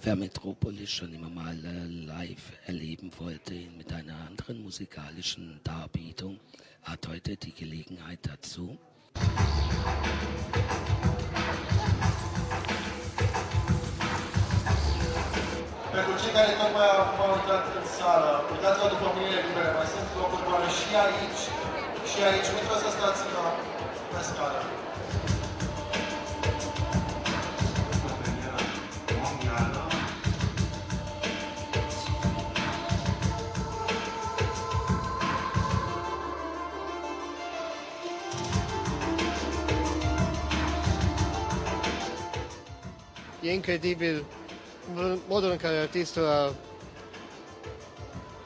wer Metropolis schon immer mal äh, live erleben wollte mit einer anderen musikalischen Darbietung, hat heute die Gelegenheit dazu. Pentru cei care tocmai au intrat în sală, uitați-vă după mâinile libere, mai sunt locuri goale și aici, și aici. Nu trebuie să stați pe E incredibil modul în care artistul a,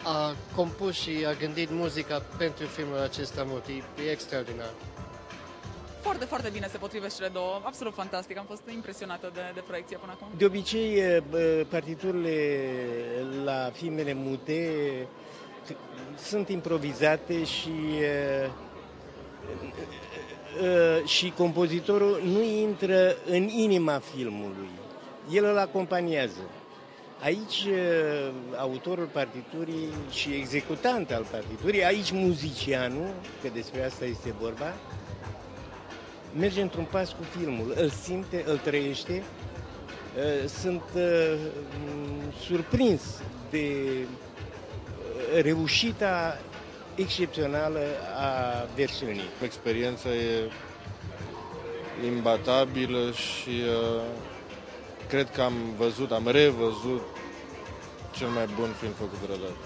a compus și a gândit muzica pentru filmul acesta mult. E, e extraordinar. Foarte, foarte bine se potrivește cele două. Absolut fantastic. Am fost impresionată de, de proiecție până acum. De obicei, partiturile la filmele mute sunt improvizate și și compozitorul nu intră în inima filmului el îl acompaniază. Aici autorul partiturii și executant al partiturii, aici muzicianul, că despre asta este vorba, merge într-un pas cu filmul, îl simte, îl trăiește. Sunt surprins de reușita excepțională a versiunii. Experiența e imbatabilă și uh, cred că am văzut, am revăzut cel mai bun film făcut vreodată.